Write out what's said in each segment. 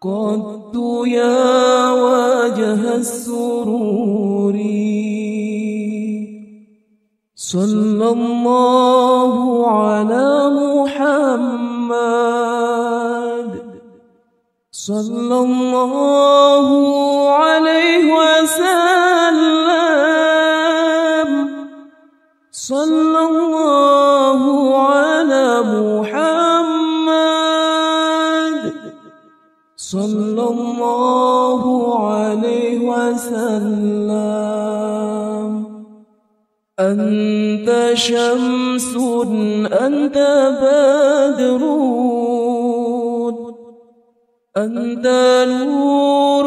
قد يا وجه السرور. صلى الله على محمد. صلى الله عليه وسلم. صلى صلى الله عليه وسلم أنت شمس أنت بدر أنت نور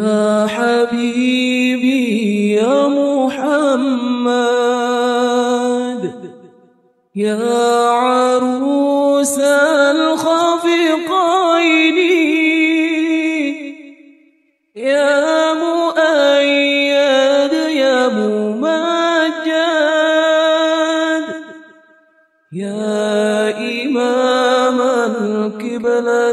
يا حبيبي يا محمد يا عروس الخفقين يا مؤيد يا ممجد يا إمام القبلتين.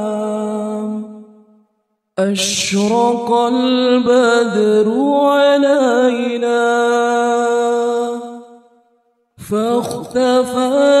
أشرق البدر علينا فاختفت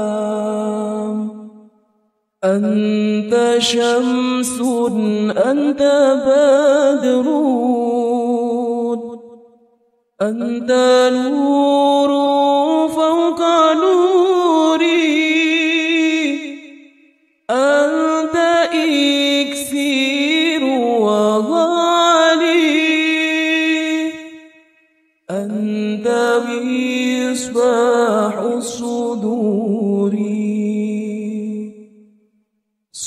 أنت شمس أنت بدر. أنت نور.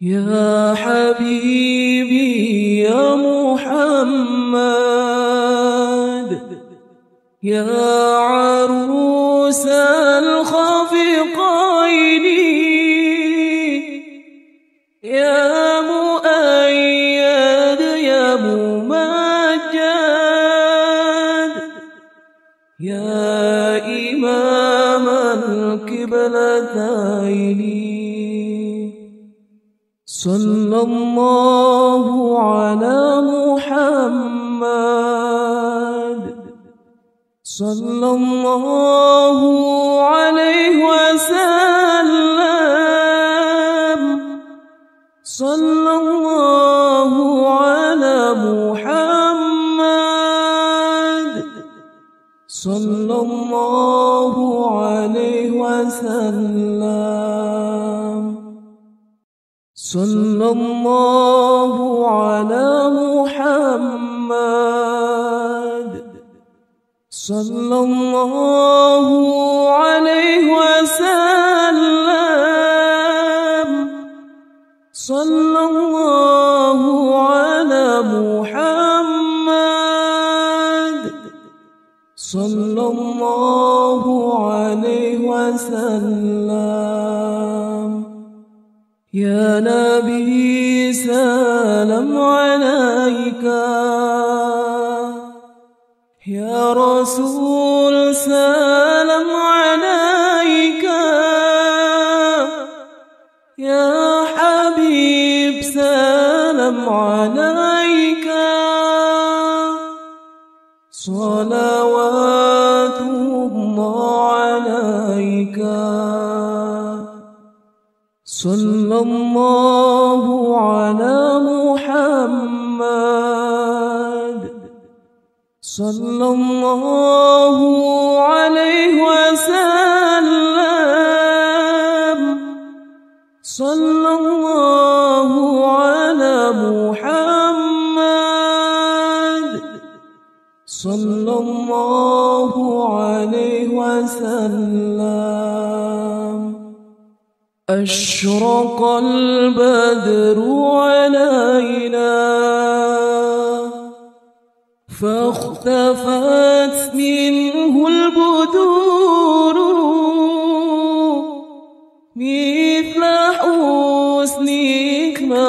يا حبيبي يا محمد يا عروس صلى الله عليه وسلم. أشرق البدر علينا. فاختفت منه البدور. مثل حسنك ما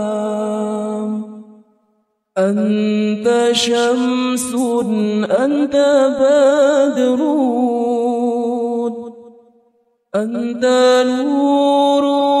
أنت شمس أنت بدر. أنت نور.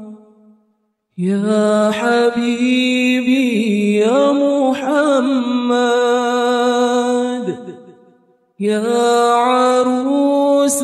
يا حبيبي يا محمد يا عروس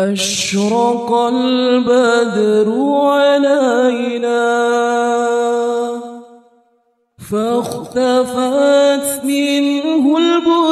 أشرق البدر علينا فاختفت منه البدور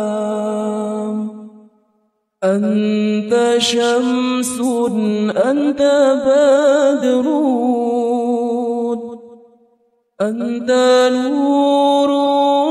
أنت شمس أنت بدر. أنت نور.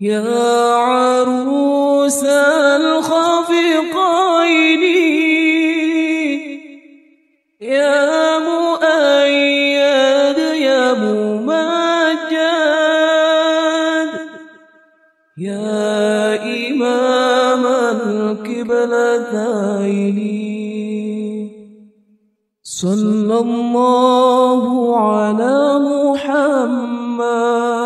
يا عروس الخفقين يا مؤيد يا ممجد يا إمام القبلتين. صلى الله على محمد.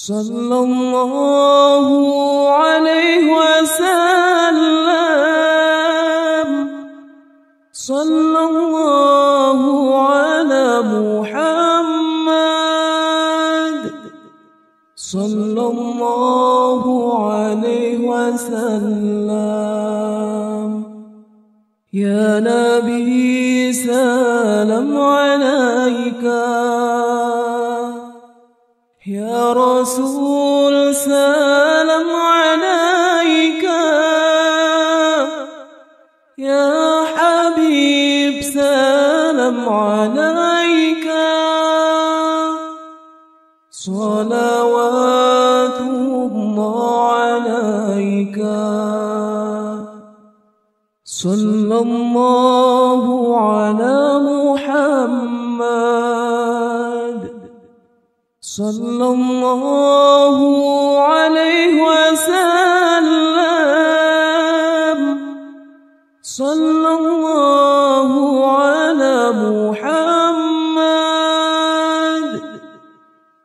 صلى الله عليه وسلم. صلى الله على محمد. صلى الله عليه وسلم. يا نبي سلام عليك. يا رسول سلام عليك. يا حبيب سلام عليك. صلوات الله عليك. صلى الله على محمد. صلى الله عليه وسلم. صلى الله على محمد.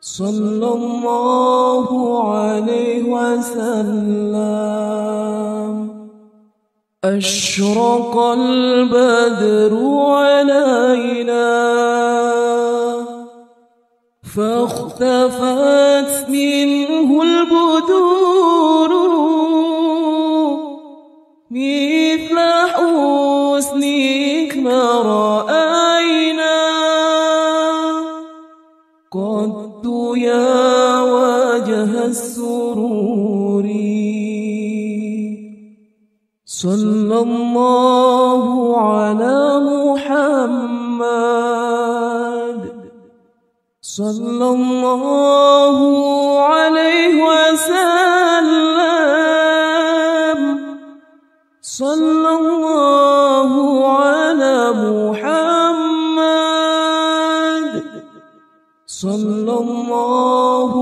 صلى الله عليه وسلم. أشرق البدر علينا. فاختفت منه البدور. مثل حسنك ما رأينا. قد يا وجه السرور. صلى الله على محمد. صلى الله عليه وسلم. صلى الله على محمد. صلى الله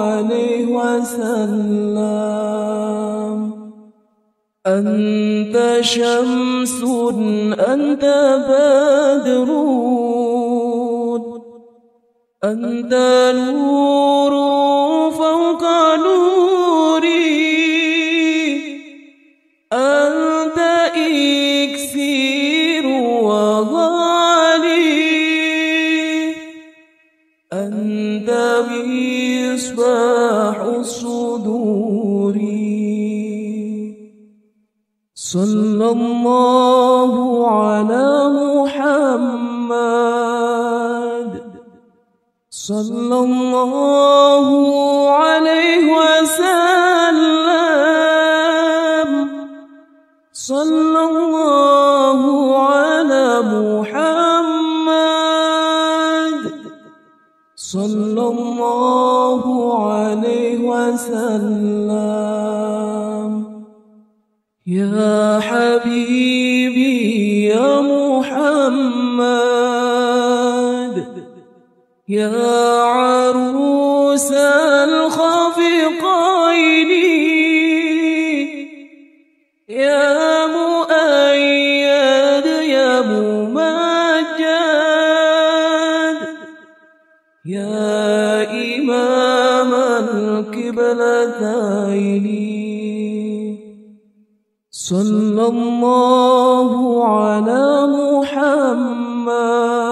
عليه وسلم. أنت شمس أنت بدر. أنت نور فوق نوري. أنت إكسير وغالي. أنت مصباح الصدور. صلى الله على محمد. صلى الله عليه وسلم. صلى الله على محمد. صلى الله عليه وسلم. يا حبيبي يا محمد. يا عروس الخفقين يا مؤيد يا ممجد يا إمام القبلتين. صلى الله على محمد.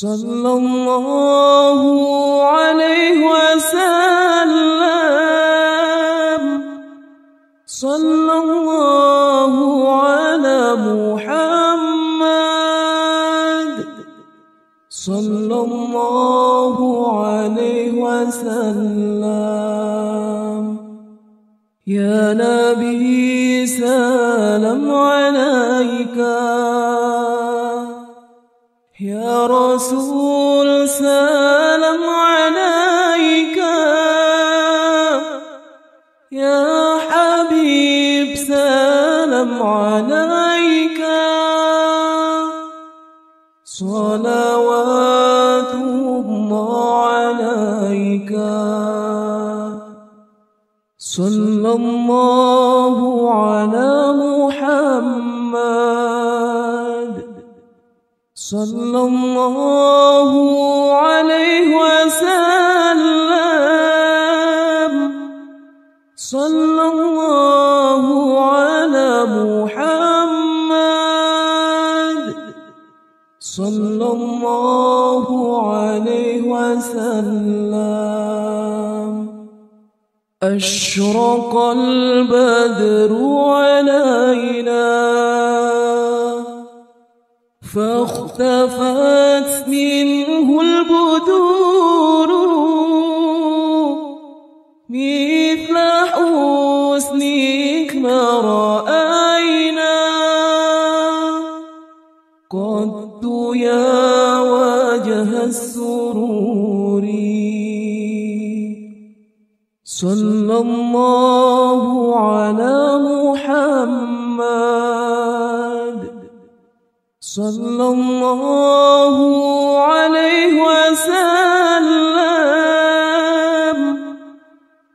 صلى الله عليه وسلم. صلى الله على محمد. صلى الله عليه وسلم. يا نبي سلام عليك. يا رسول سلام عليك. يا حبيب سلام عليك. صلوات الله عليك. صلى الله على محمد. صلى الله عليه وسلم. صلى الله على محمد. صلى الله عليه وسلم. أشرق البدر علينا. فاختفت منه البدور. مثل حسنك ما رأينا. قد يا وجه السرور. صلى الله على محمد. صلى الله عليه وسلم.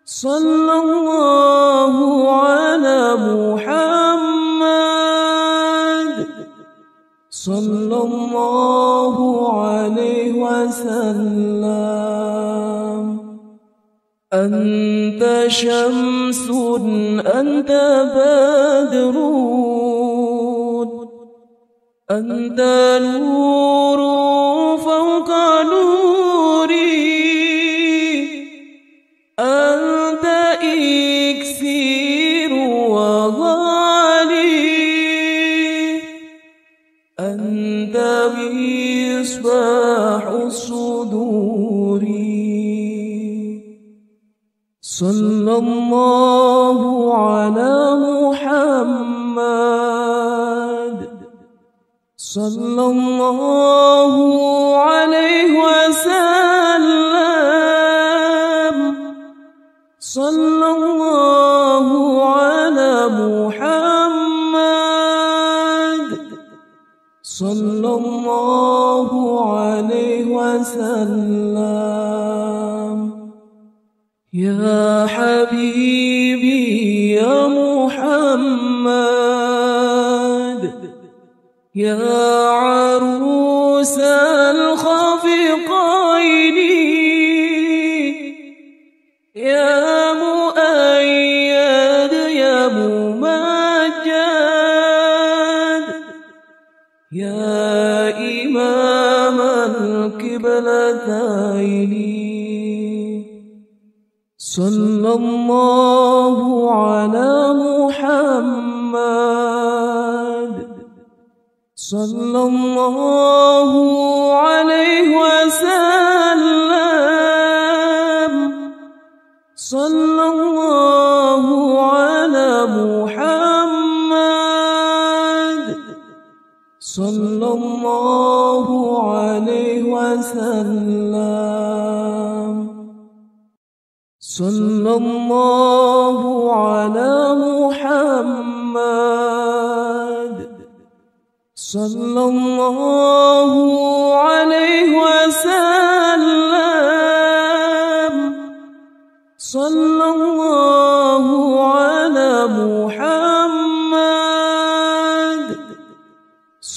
صلى الله على محمد. صلى الله عليه وسلم. أنت شمس أنت بدر. أنت نور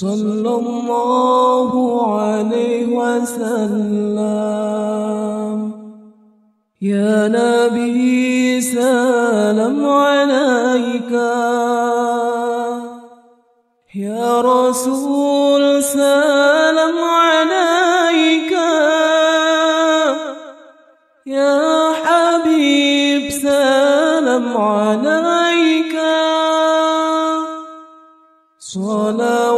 صلى الله عليه وسلم يا نبي سلام عليك يا رسول سلام عليك يا حبيب سلام عليك صلوات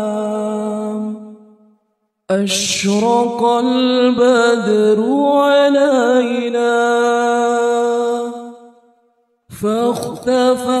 أشرق البدر علينا فاختفت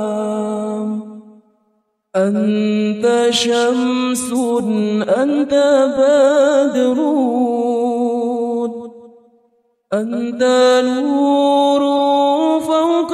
أنت شمس أنت بدر. أنت نور فوق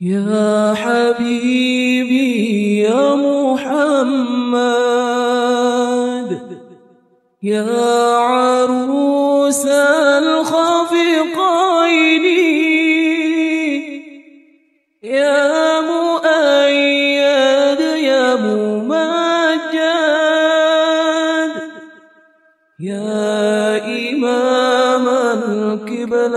يا حبيبي يا محمد يا عروس الخفقين يا مؤيد يا ممجد يا إمام القبلتين.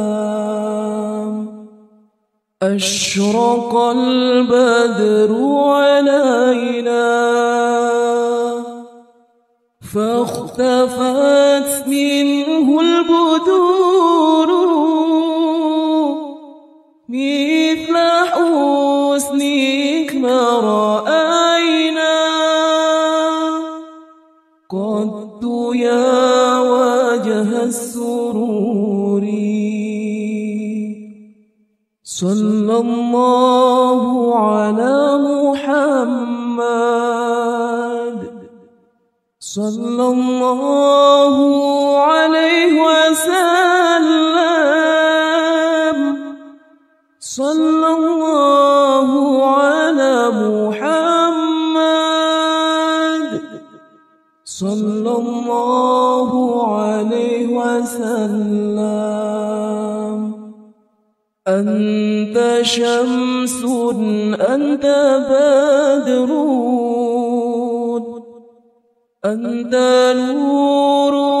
أشرق البدر علينا فاختفت منه صلى الله على محمد. صلى الله عليه وسلم. صلى الله على محمد. صلى الله عليه وسلم. أنت شمس أنت بدر أنت نور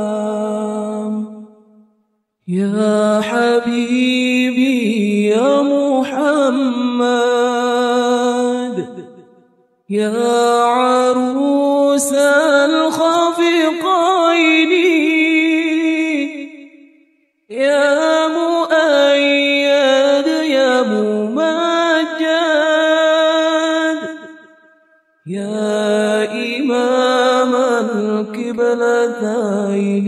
يا حبيبي يا محمد. يا عروس الخفقين يا مؤيد يا ممجد. يا إمام القبلتين.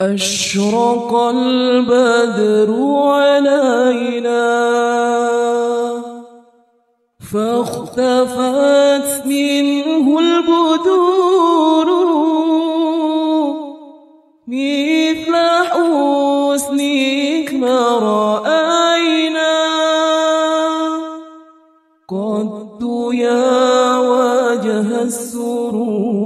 أشرق البدر علينا فاختفت منه البدور مثل حسنك ما رأينا. قد يا وجه السرور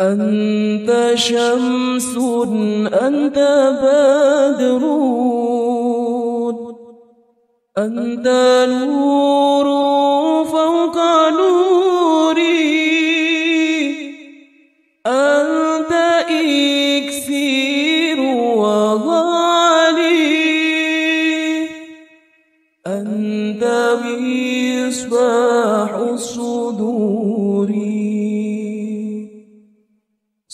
أنت شمس أنت بدر أنت نور.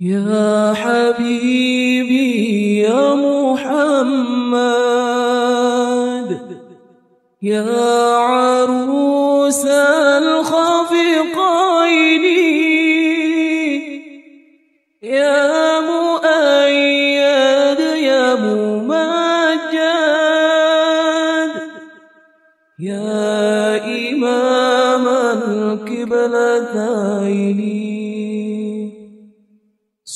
يا حبيبي يا محمد يا عروس الخفقين يا مؤيد يا ممجد يا إمام القبلتين.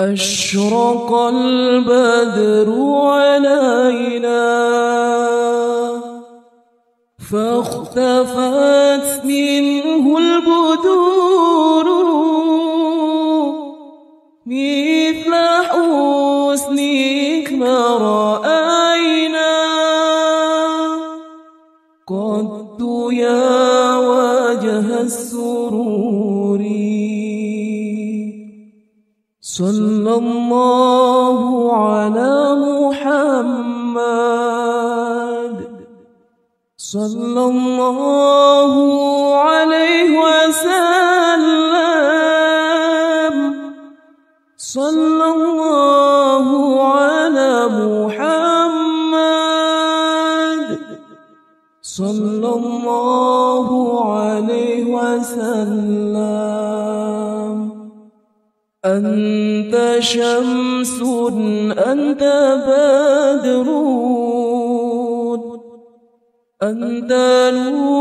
أشرق البدر علينا فاختفت منه شمس أنت بدر أنت نور.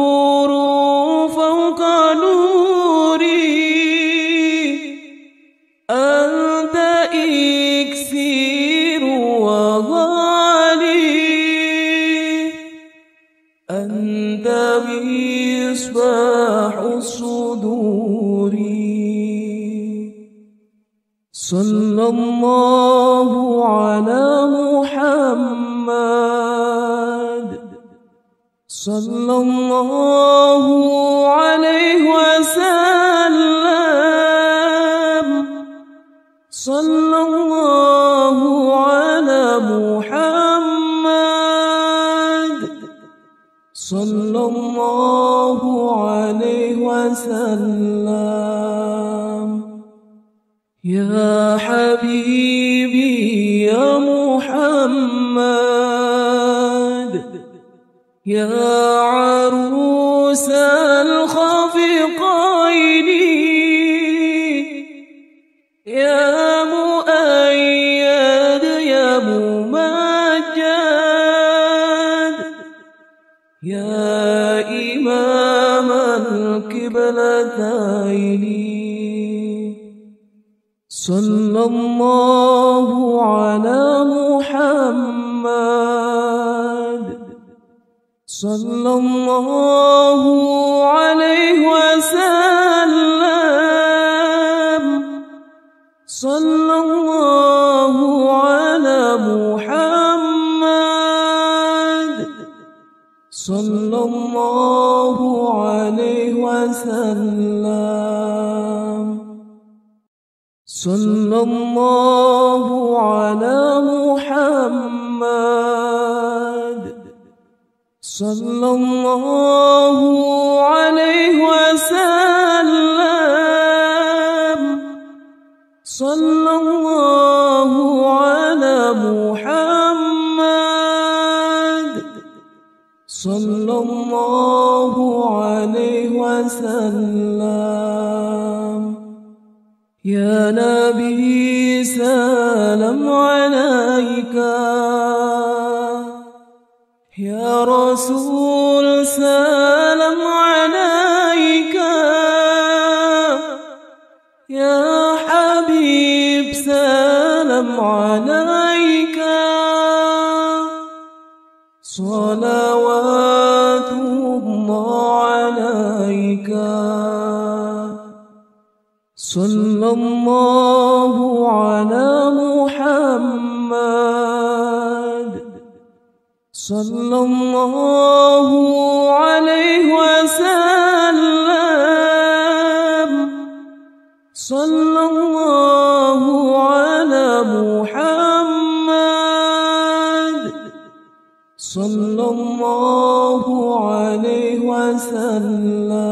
الله عليه وسلم.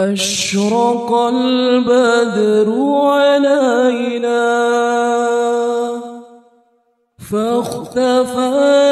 أشرق البدر علينا فاختفت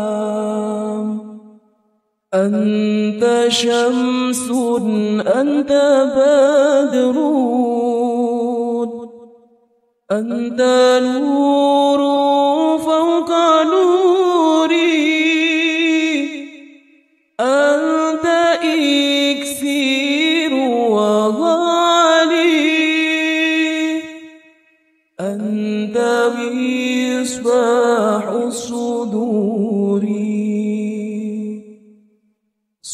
أنت شمس أنت بدر. أنت نور.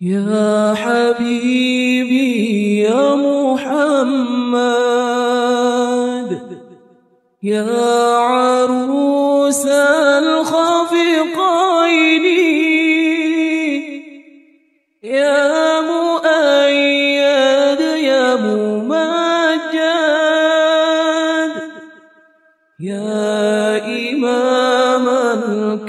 يا حبيبي يا محمد يا عروس الخفقين يا مؤيد يا ممجد يا إمام القبلتين.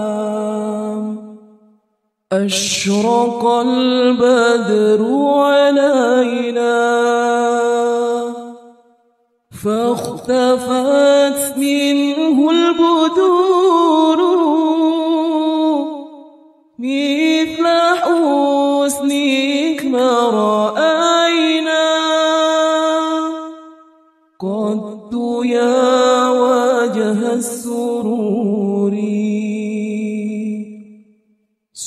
أشرق البدر علينا فاختفت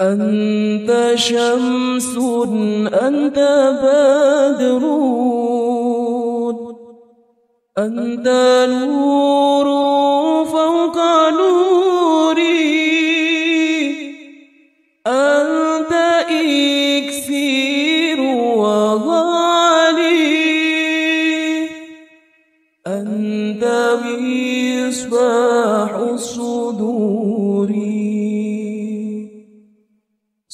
أنت شمس أنت بدر. أنت نور.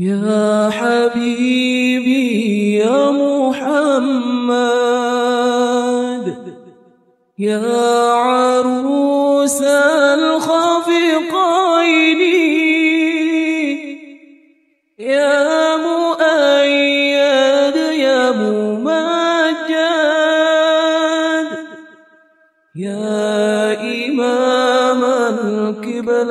يا حبيبي يا محمد يا عروس الخفقين يا مؤيد يا ممجد يا إمام القبلتين.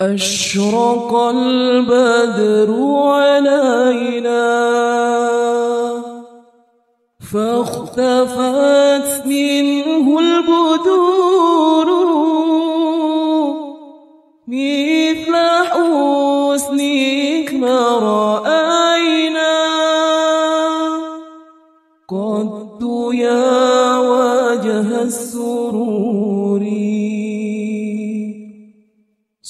أشرق البدر علينا فاختفت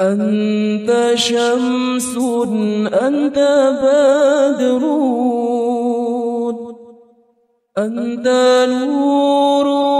أنت شمس أنت بدر. أنت نور.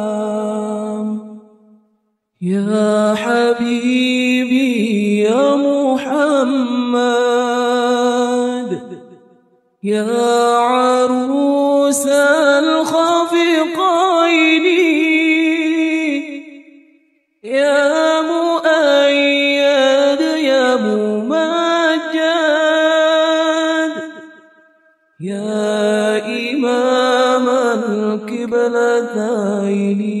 يا حبيبي يا محمد يا عروس الخافقين يا مؤيد يا ممجد يا إمام القبلتين.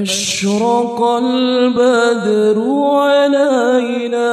أشرق البدر علينا.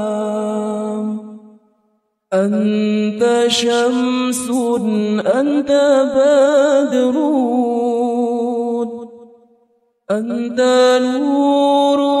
أنت شمس أنت بدر أنت نور.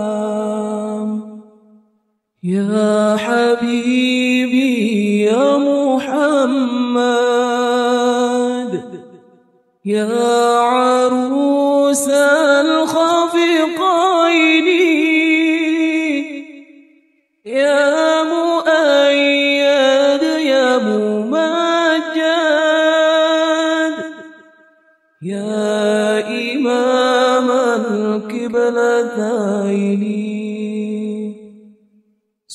يا حبيبي يا محمد يا عروس الخفقين يا مؤيد يا ممجد يا إمام القبلتين.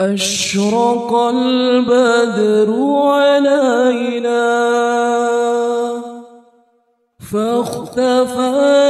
أشرق البدر علينا فاختفت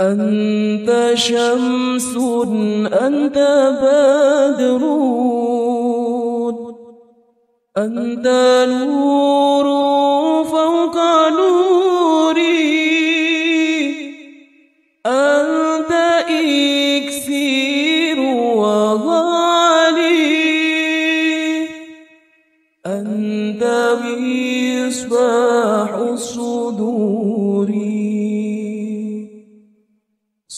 أنت شمس أنت بدر. أنت نور فوق نوري. أنت إكسير وغالي. أنت مصباح الصدور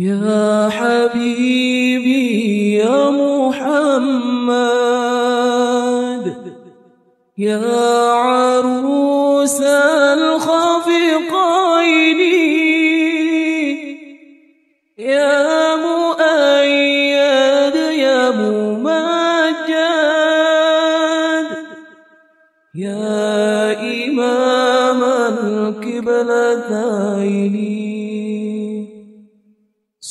يا حبيبي يا محمد يا عروس الخفقين يا مؤيد يا ممجد يا إمام القبلتين.